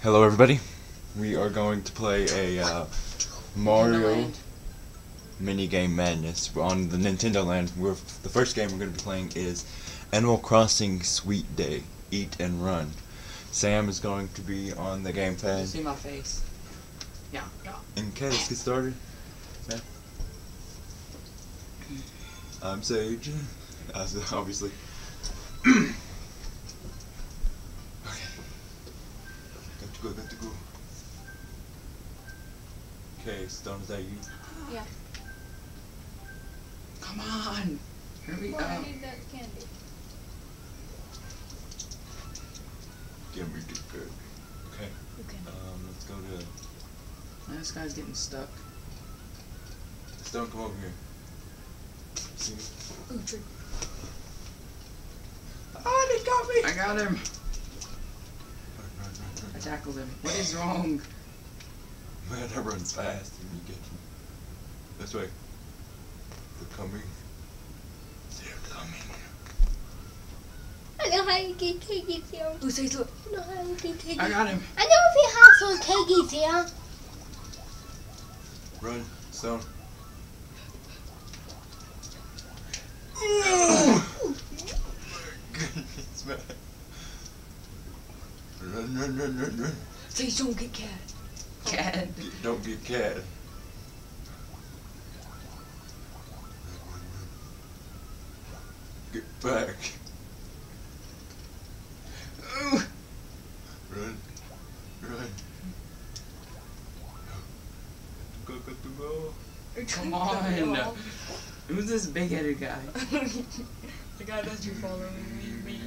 Hello, everybody. We are going to play a uh, Mario Land. mini game madness on the Nintendo Land. We're, the first game we're going to be playing is Animal Crossing Sweet Day Eat and Run. Sam is going to be on the You gamepad. see my face. Yeah, yeah. Okay, let's get started. Sam. I'm Sage. As obviously. Okay, Stone, is that you? Yeah. Come on. Hurry Well, I need that candy. Give me the good. Okay, Okay. um, let's go to. Man, this guy's getting stuck. Stone, come over here. See me? Ooh, tree. Oh, they got me! I got him. Run, run, run, run, I tackled him. What is wrong? Man, that runs fast and you get you. This way. They're coming. They're coming. I know how you get tickets here. Ooh, say look. I know how you get tickets. I got him. I know if you have some tickets here. Run, Stone. Goodness, man. Run, run, run, run, run. Say don't get cat. Cat. Get- Don't get cat. Get back. Ooh. Run. Run. Go, go, go, go. Come on. Who's this big-headed guy? the guy that's you following me. me.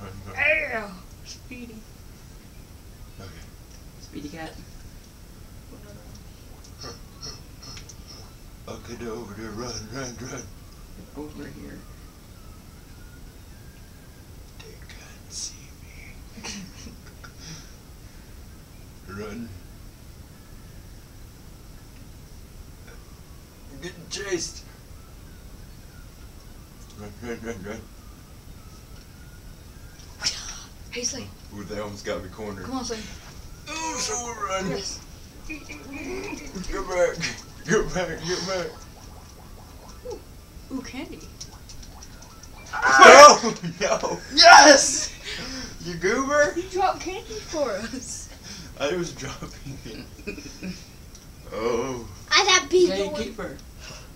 Run, run, run, run. Speedy. Speedy cat. Okay, over there. Run, run, run. Over here. They can't see me. Run. I'm getting chased. Run, run, run, run. Hey, Slay. Ooh, they almost got me cornered. Come on, Slay. Ooh, so run. Yes. Get back. Get back, get back. Ooh, candy. No! No! Yes! You goober? You dropped candy for us. I was dropping it. Oh. I got beat Okay, one. keep. Okay,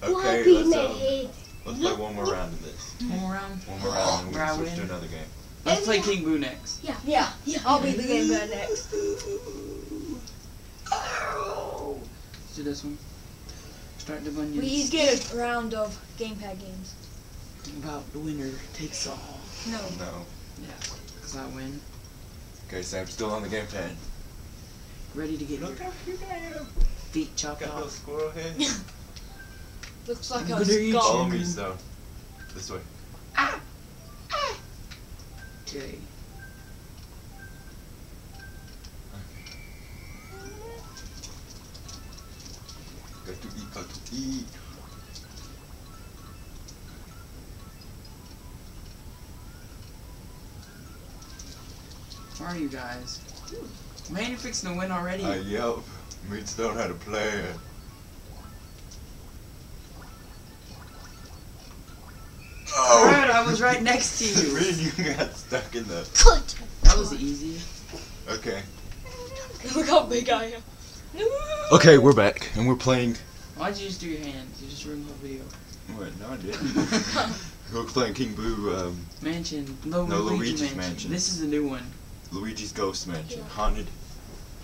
let's, my um, let's play one more round of this. One more round. One more round and we can switch to another game. Let's play King Boo next. Yeah, yeah, yeah. I'll be the game guy next. Let's do this one. Start the bunions. We each get a round of gamepad games. About the winner takes all. No. No. Yeah, because I win. Okay, Sam's still on the gamepad. Ready to get your Look how cute I am. feet chopped Got a little off. squirrel head. Looks like I'm a gonna eat you. Follow me, so. This way. Ah! Okay. Got to eat, got to eat. Where are you guys? Man, you're fixing to win already. Uh, I yelp. Meats don't how to play. Oh, Alright, I was right next to you. Me and you got stuck in the. Good. That was easy. Okay. Look how big I am. Okay, we're back and we're playing. Why'd you just do your hands? You just ruined the whole video. What? No, I didn't. we're playing King Boo, um, Mansion. Lo- No, Luigi Luigi's Mansion. Mansion. This is the new one. Luigi's Ghost Mansion, haunted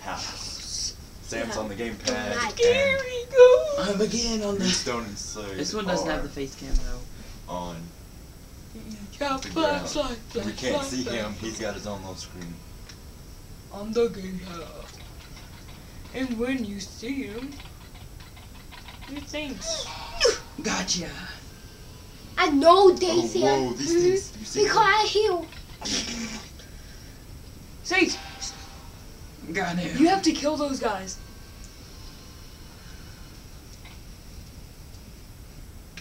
house. Sam's on the gamepad. Like- and we go. I'm again on me, the. Stone and Slade This one doesn't have the face cam though. on. Yeah, the fly, ground. fly, fly, We can't fly, see him. He's got his own little screen. on the gamehouse. And when you see him, you think, Gotcha. I know Oh, Daisy. whoa! These mm-hmm. things. You see? Because I heal. Sage, Got him. you have to kill those guys.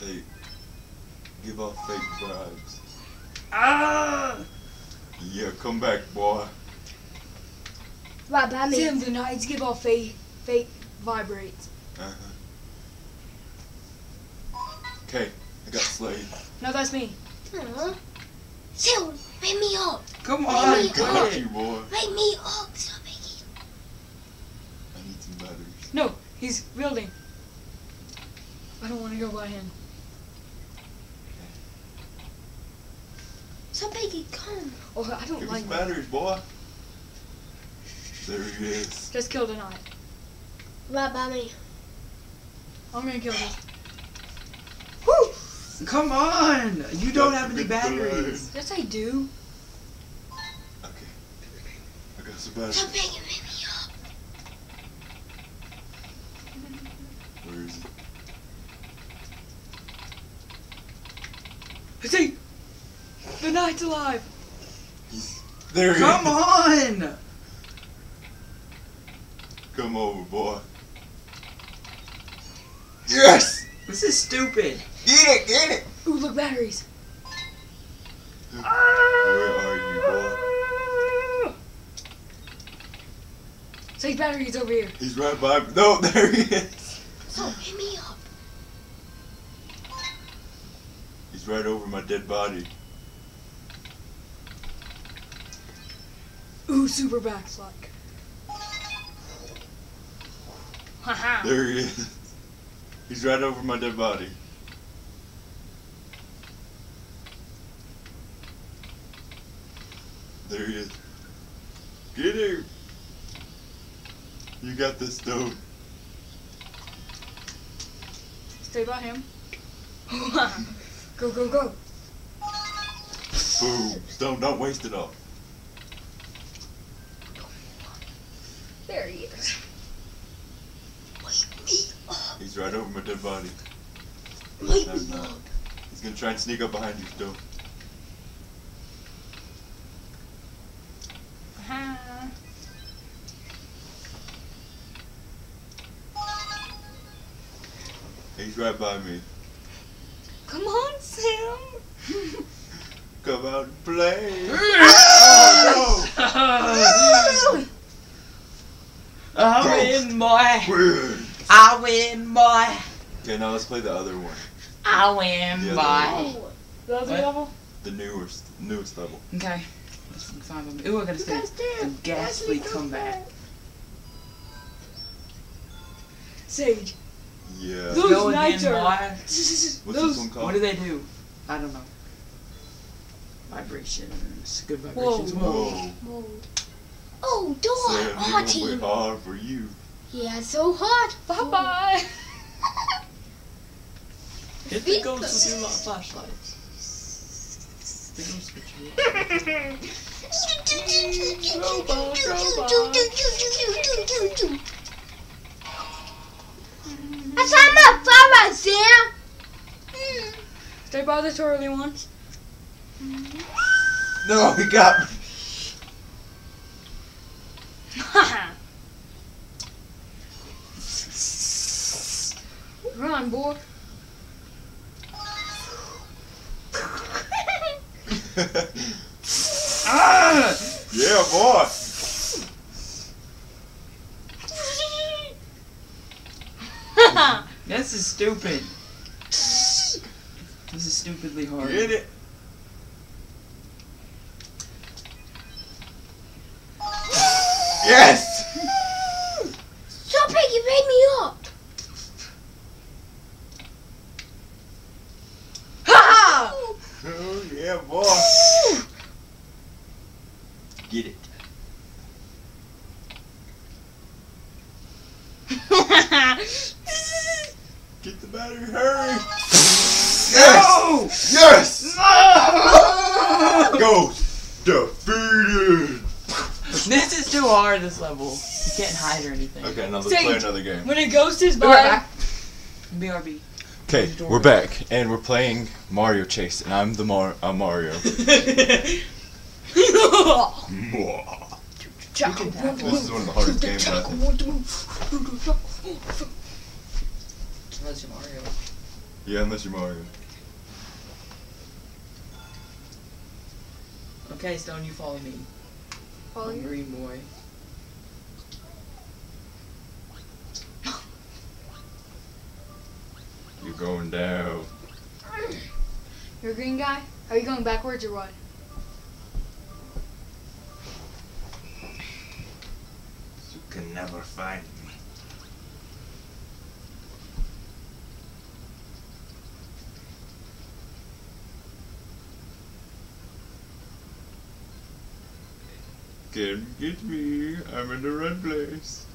They give off fake bribes. Ah! Yeah, come back, boy. Right by me. Sam, the knights give off fake, fake vibrates. Uh-huh. Okay, I got slayed. No, that's me. Aw. Sam, wake me up. Come on, me quit Got it. you, boy. Wake me up. Stop making. I need some batteries. No, he's building. I don't want to go by him. Stop making. Come. Oh, I don't Give me like some batteries, boy. There he is. Just killed a knight. Right by me. I'm gonna kill this. Woo! Come on! You don't That's have a any good batteries. Yes, I do. Okay. I got some batteries. Stop making me up. Where is it? I see. The knight's alive. There he Come is. on! Come over, boy. Yes! This is stupid. Get it, get it! Ooh, look, batteries. Where are you, boy? Sage batteries over here. He's right by me. No, there he is. Stop wake me up. He's right over my dead body. Ooh, super backslide. Haha. There he is. He's right over my dead body. There he is. Get him! You got this, dude. Stay by him. go, go, go. Boom. Stone, don't waste it all. There he is. Wake me up. He's right over my dead body. Wake No, me no. up. He's gonna try and sneak up behind you, Stone. Haha. Uh-huh. He's right by me. Come on, Sam. Come out and play. Oh, I win, boy. Win. I win, boy. Okay, now let's play the other one. Oh, I win, The boy. other oh, The other What? level? The newest, newest level. Okay. Let's find them. Ooh, I gotta say the ghastly comeback. Sage. Yeah. Those Go knights again, are- boy. What's this one called? What do they do? I don't know. Vibrations. Good vibrations. Whoa. Whoa. Whoa. Oh, door. Sam, Our you're gonna team. hard for you. Yeah, so hot. Bye bye. Hit the ghost with your li- flashlight. The ghost with your I saw my father, Sam. Stay by the twirly ones. No, he got me. Run, boy. Ah! yeah, boy. This is stupid. This is stupidly hard. Get it. Yes. Stop it, you made me up. Ha Oh yeah, boy. Get it. ha! Get the battery. Hurry. No! Yes. No! Ghost defeated. This is too hard, this level. You can't hide or anything. Okay, now let's play another game. when a ghost is Be right by, back. BRB. Okay, we're back, and we're playing Mario Chase, and I'm the Mar- uh, Mario. You This is one of the hardest games. I think. Unless you're Mario. Yeah, unless you're Mario. Okay, Stone, you follow me. Follow I'm you. Green boy. You're going down. You're a green guy. Are you going backwards or what? You can never find me. Can't get me. I'm in the right place.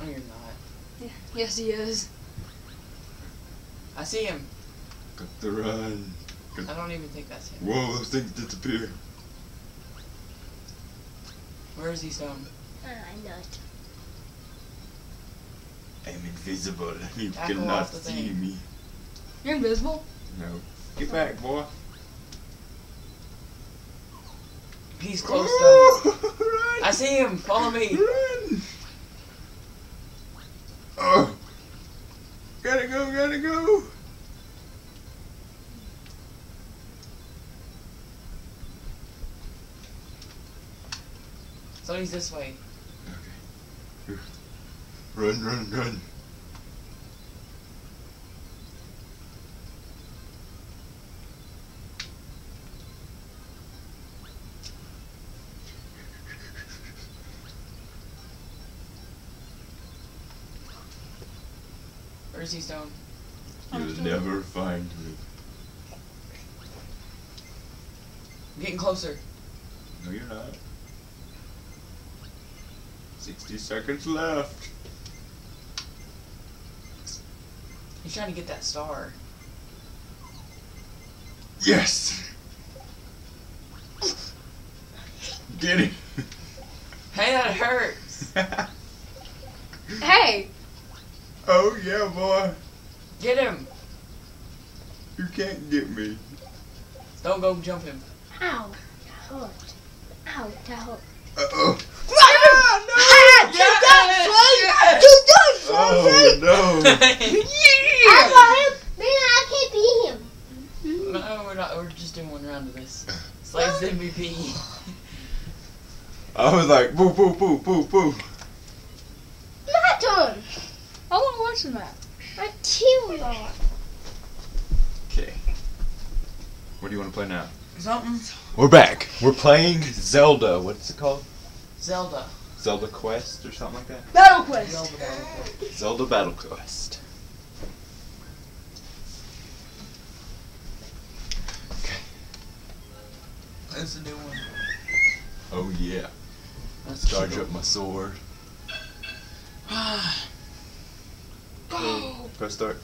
No, you're not. Yeah. Yes, he is. I see him. Got the run. I don't even think that's him. Whoa, those things disappear. Where is he, Stone? Uh, I know it. I'm invisible. You Tackle cannot see thing. me. You're invisible. No. Get back, boy. He's close, Stone. I see him. Follow me. Run! Oh! Gotta go, gotta go! So he's this way. Okay. Run, run, run. Where is he, Stone? You'll never find me. I'm getting closer. No, you're not. 60 seconds left. He's trying to get that star. Yes! Get him! Hey, that hurts. Hey, oh yeah, boy. Get him. You can't get me. Don't go jump him. Ow. That hurt. Ow, that hurt. Uh oh. Yes! You done, Oh no. I got him. Man, I can't beat him. no, we're not. We're just doing one round of this. Slaves MVP. I was like, boo, boo, boo, boo, boo. My turn. I want to watch the map. I kill y'all. Okay. What do you want to play now? Something. We're back. We're playing Zelda. What's it called? Zelda. Zelda Quest or something like that? Battle Quest. Zelda. Battle. Quest. Okay. That's a new one. Oh yeah. Let's Charge up my sword. Go. Press start.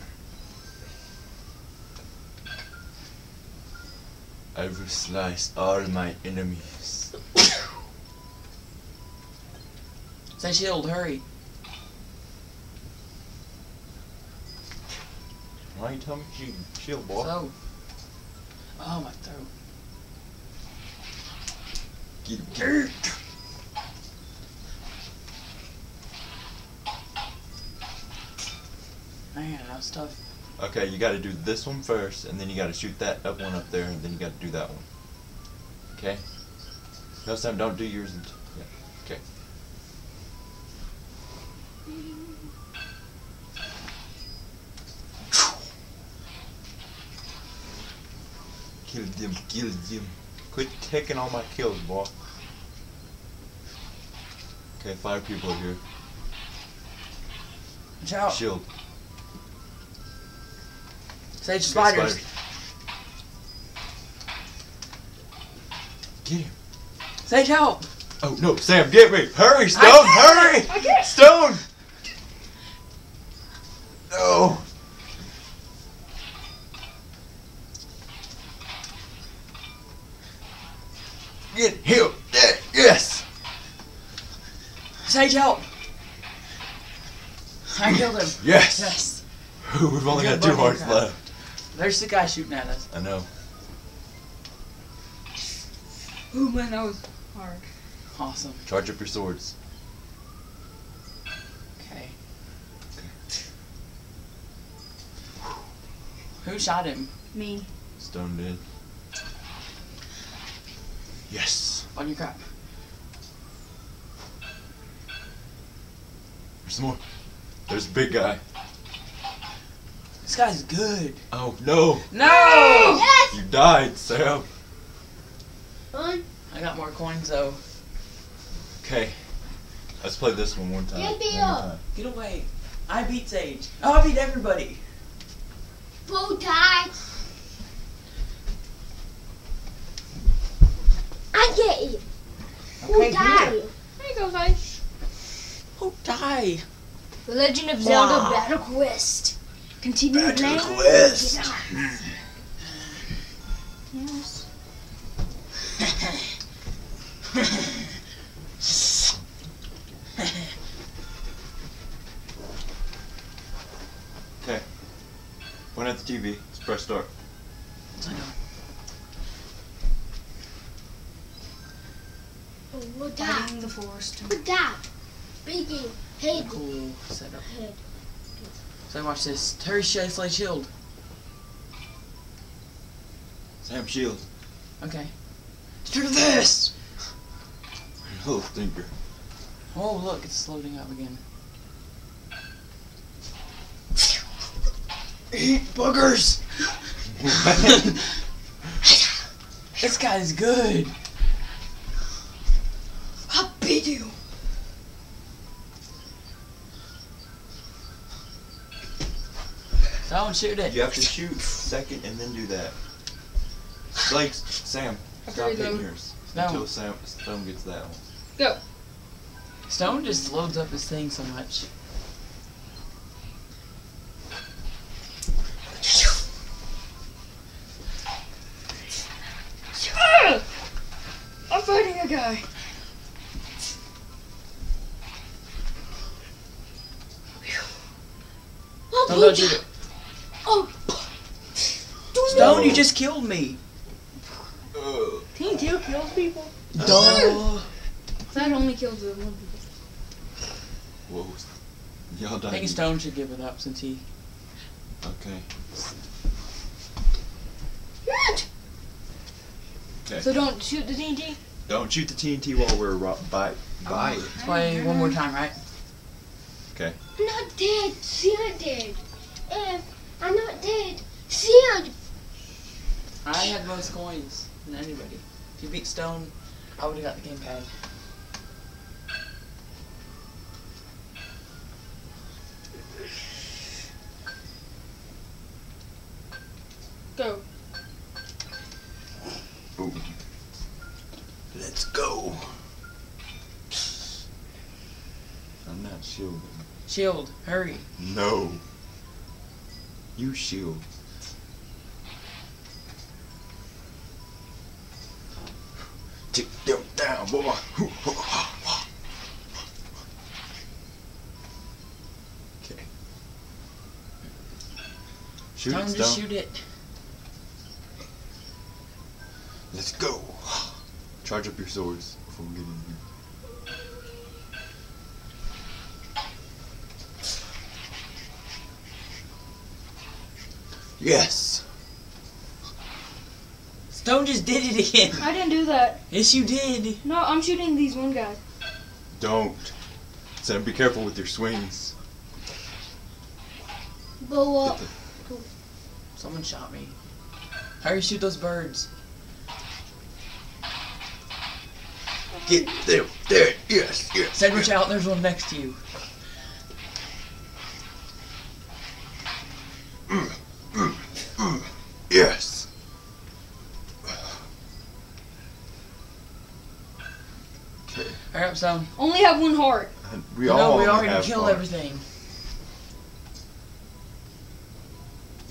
I will slice all my enemies. Say shield, hurry. Why you tell me shield, shield boy? So. Oh, my throat. Get him, get. Man, that was tough. Okay, you gotta do this one first, and then you gotta shoot that up one up there, and then you gotta do that one. Okay? No, Sam, don't do yours Kill them, kill them. Quit taking all my kills, boy. Okay, five people here. Watch out. Shield. Sage Okay, spiders. Get him. Sage help. Oh no, Sam, get me! Hurry, Stone, I hurry! I. Stone! No. Get him! Yeah, Yes! Sage help. I killed him. Yes! Yes. We've only got two hearts left. There's the guy shooting at us. I know. Ooh, man, that was hard. Awesome. Charge up your swords. Okay. Who shot him? Me. Stone did. Yes! On your cap. There's more. There's a big guy. This guy's good. Oh no! No! Yes! You died, Sam. One. I got more coins though. Okay. Let's play this one one time. Get me One more time. Get away. I beat Sage. Oh, I beat everybody. Bow tie. I get. Who Okay, died? here. There you go, guys. Who died? The Legend of Zelda Wow. Battle Quest. Continue Battle playing. Quest. Yes. Okay. Point at the TV. Let's press start. I know. Who died? Fighting the forest. Who died? Speaking. Hey, Cool setup. head. So watch this. Terry Shifley Shield. Sam Shield. Okay. Do this! Oh, Little stinker. Oh look, it's loading up again. Eat boogers! this guy's good. Don't shoot it. You have to shoot second and then do that. Like Sam, After stop we hitting yours No. until Sam Stone gets that one. Go. Stone just loads up his thing so much. Just killed me. Ugh. Team 2 kills people. Duh. That only kills the one people. Whoa. Y'all I think Stone should give it up since he. Okay. Okay. So don't shoot the TNT. Don't shoot the TNT while we're ro- by by it. Play one more time, right? Okay. I'm not dead. Sid dead. If I'm not dead, Sid. I had most coins than anybody. If you beat Stone, I would have got the gamepad. Go. Boom. Let's go. I'm not shielding. Shield, hurry. No. You shield. Shoot Stone, it, just shoot it. Let's go. Charge up your swords before we get in here. Yes. Stone just did it again. I didn't do that. Yes, you did. No, I'm shooting these one guys. Don't. Sam, be careful with your swings. Blow Get up. The- Someone shot me. Hurry, shoot those birds. Get them there. Yes, yes. Sandwich out, there's one next to you. Mm, mm, mm. Yes. Okay. Hurry up, Stone. Only have one heart. And We no, all we only already have killed fun. everything.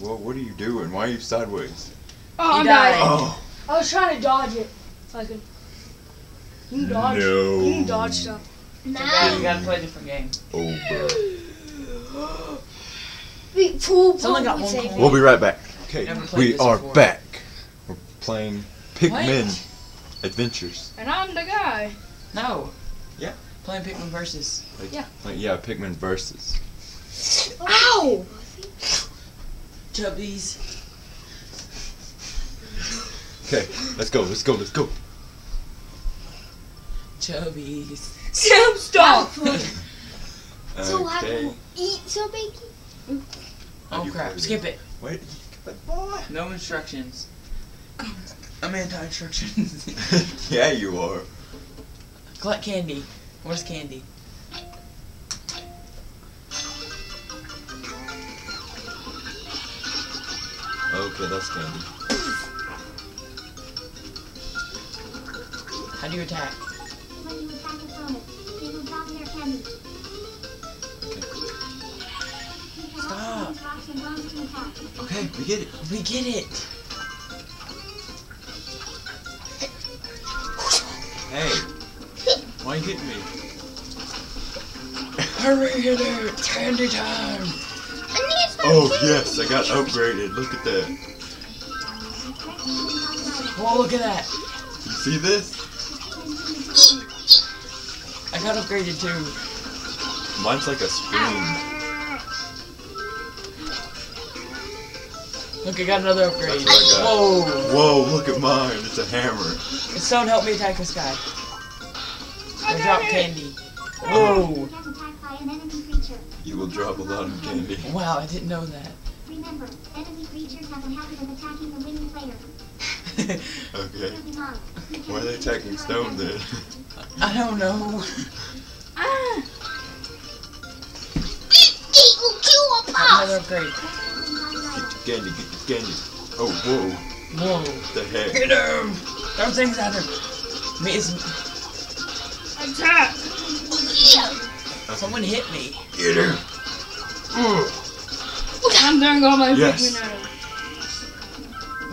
Well, what are you doing? Why are you sideways? Oh, He I'm died. dying. Oh. I was trying to dodge it. So I could. You can dodge. No. You can dodge stuff. Yeah, you gotta play a different game. Over. We full Someone got would one save coin. me. We'll be right back. Okay, we are before. back. We're playing Pikmin What? Adventures. And I'm the guy. No. Yeah. Playing Pikmin versus. Like, Yeah. Like, yeah, Pikmin versus. Ow! Chubbies. Okay, let's go, let's go, let's go. Chubbies. Sam, stop! So how do Okay. you eat so big? Oh crap, play skip it. Wait. Boy. No instructions. I'm anti-instructions. yeah, you are. Collect candy. Where's candy? Okay, that's candy. How do you attack? When you attack opponents, they will drop their candy. You Stop. also use rocks and bones to attack. Okay, we get it. We get it. Hey. Why you hitting me? Hurry, hit it! It's candy time! I need some Oh yes, I got upgraded. Look at that. Oh, look at that! You see this? I got upgraded too. Mine's like a spoon. Look, I got another upgrade. That's what I got. Whoa! Whoa, look at mine. It's a hammer. Stone, help me attack this guy. I drop candy. Whoa! You will drop a lot of candy. Wow, I didn't know that. Remember, enemy creatures have a habit of attacking the winning player. Okay. Moving on. You can Why are they attacking Stone candy. then? I don't know. Ah! Eat will kill a Got pop. another upgrade. Get your candy, get your candy. Oh, whoa. Whoa! What the heck? Hit him! Throw things at him. Me, it's, Attack! Yeah. Someone hit me. Get him. I'm throwing all my Yes. Pikmin at.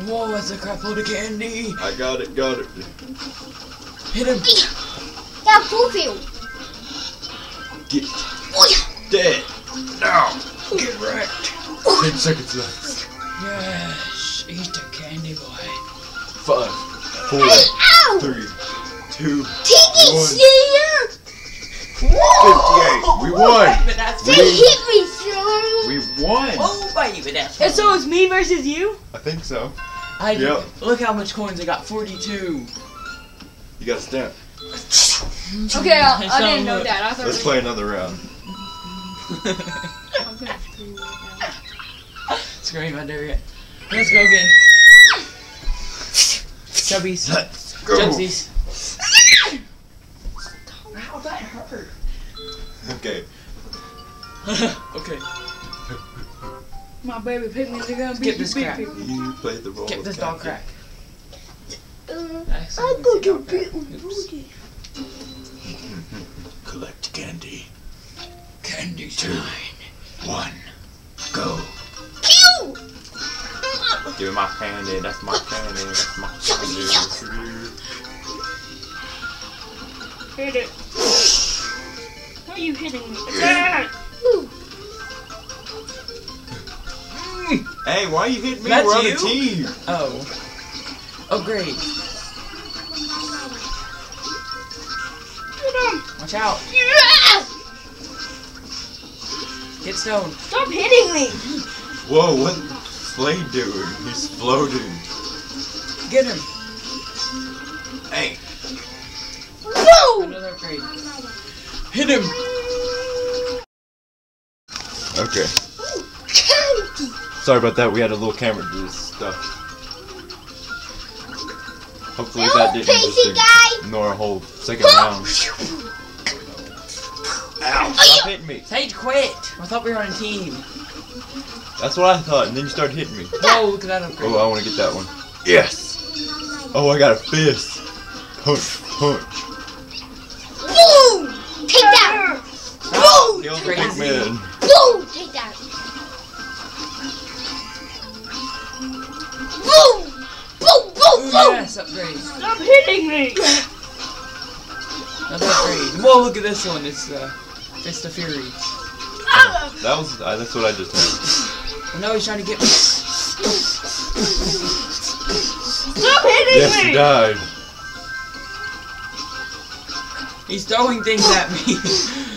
Whoa, that's a crap load of candy. I got it, got it. Hit him. Yeah, fulfill. Get Oh yeah. dead. Now. Get wrecked. Ten seconds left. Yes, eat the candy boy. Five, four, Hey, three, two, Take it, One. Slayer! fifty-eight. We won. But that's They We- hit me, Slayer! We won. Oh, baby, that's And so it's me versus you? I think so. I Yep. Look how much coins I got. 42. You got a stamp. Okay, I, I So, didn't know that. I thought Let's play another round. was- I'm gonna scream right now. Scream, I dare you. Let's go again. Chubbies. Let's go. Chubsies. Okay. okay. My baby Pikmin, they're gonna Skip beat this big crap. Pikmin. You played the role Get of this dog crack. Uh, I I accidentally go said to dog crack. Collect candy. Candy time. One. Go. Kill! Give me my candy. That's my candy. That's my candy. Hit it. Why are you hitting me? Hey, why are you hitting me? That's We're on you? a team. Oh. oh upgrade. Hit him! Watch out. Get stoned. Stop hitting me! Whoa, what's Slade doing? He's floating. Get him. Hey. No! Another upgrade. Hit him. Okay. Ooh, candy! Sorry about that. We had a little camera do this stuff. Hopefully No, that didn't crazy just guy! ignore a whole second round. Ow! Stop hitting me. Sage quit. I thought we were on a team. That's what I thought, and then you started hitting me. Whoa, oh, look at that upgrade. Oh, I want to get that one. Yes. Oh, I got a fist. Punch, punch. Boom! Kill the big man. Boom! Take that! Boom! Boom! Boom! Ooh, Boom! yes, upgrade. Stop hitting me! Another upgrade. Whoa, look at this one. It's uh, Fist of Fury. Ah! That was uh, that's what I just had. Oh, no, he's trying to get me. Stop hitting Yes, me! he died. He's throwing things at me.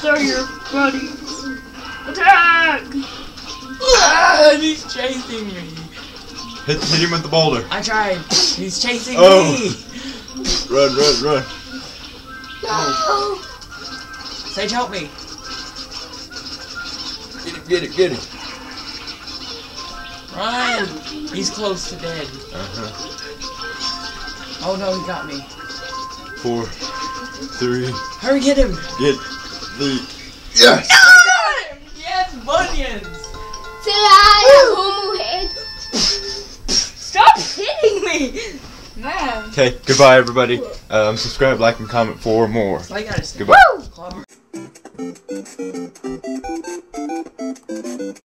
So your buddy. Attack! ah, and he's chasing me. Hit, hit him with the boulder. I tried. He's chasing Oh. me. Run, run, run. Oh. Sage, help me. Get it, get it, get it. Ryan. He's close to dead. Uh-huh. Oh no, he got me. Four, three, Hurry, get him. get the. Yes! got him. Yes, bunions. Say I homo head. Stop hitting me! Man. Okay, goodbye, everybody. Um, subscribe, like, and comment for more. I gotta. Goodbye. Clobber.